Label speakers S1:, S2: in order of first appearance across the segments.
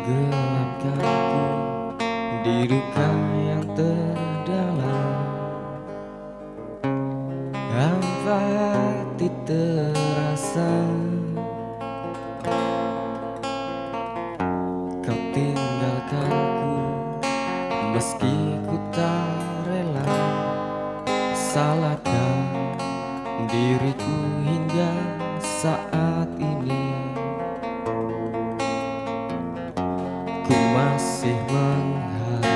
S1: Tenggelamkanku di duka yang terdalam. Hampa terasa Kau tinggalkanku meski ku tak rela. Salahkah diriku hingga saat masih mengharap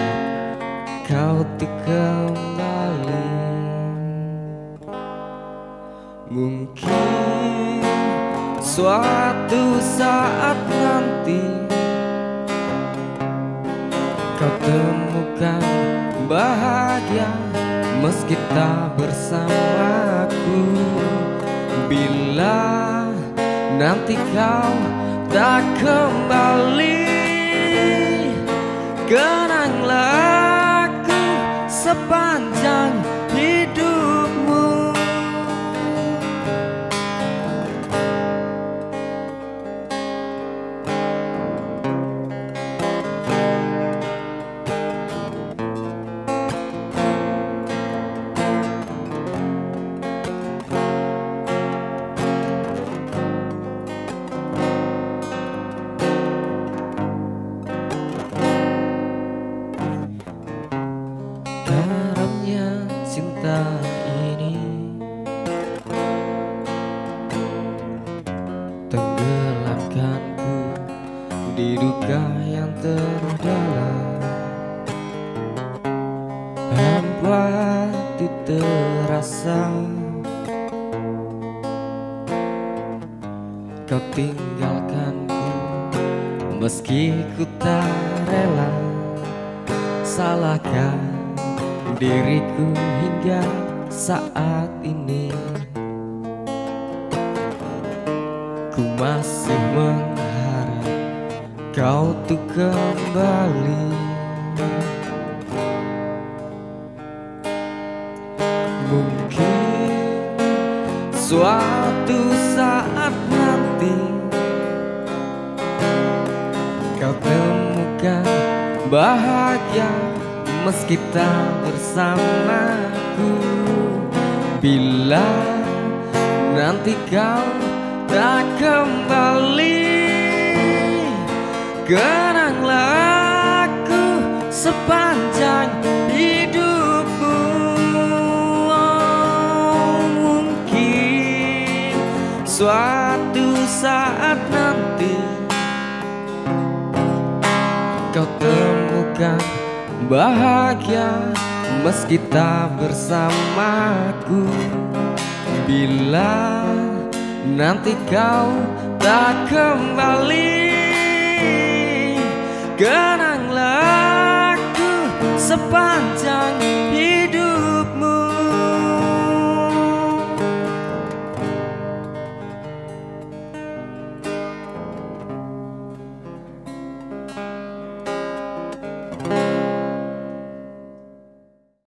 S1: kau kembali. Mungkin suatu saat nanti Kau temukan bahagia meski tak bersamaku. Bila nanti kau tak kembali Kenanglah Karamnya cinta ini. Tenggelamkanku di duka yang terdalam. Hampa terasa Kau tinggalkanku meski ku tak rela. Salahkah diriku hingga saat ini. Ku masih mengharap kau tuh kembali. Mungkin suatu saat nanti Kau temukan bahagia meski tak bersamaku. Bila nanti kau tak kembali Kenanglah aku sepanjang hidupmu. Oh, Mungkin suatu saat nanti Kau temukan bahagia meski tak bersamaku. Bila nanti kau tak kembali